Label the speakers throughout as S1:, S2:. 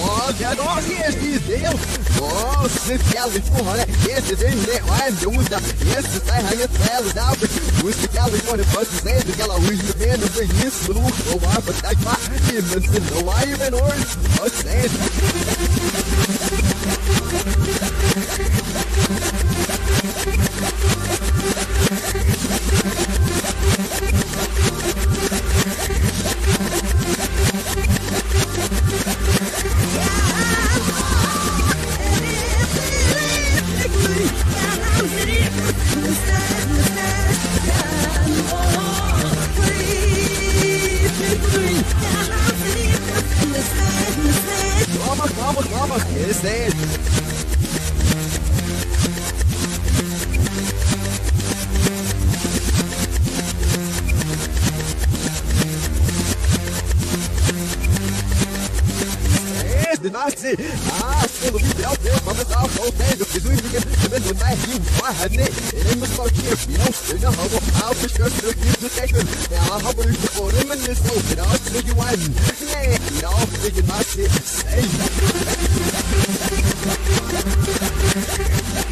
S1: rapaziada, esse Deus, nossa, aquela porra, esse dele, olha, dúvida, esse sai arranhando, dá pra os que ela pode fazer, que ela usa menos, vem isso, no ou mapa, tá aqui, mas não vai menor, você. Calma, It's there. É nasce, ah, sendo bibial, meu, tá vamos dar o volteiro. Jesus, mesmo na Rio, barra, né? Ele é muito só que eu não sei, não, vamos, ah, os cantos do Rio do Texas, ela roubou. Se de one. É, final, de Nazi, sei. Este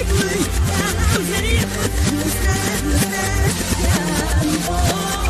S1: Thank you.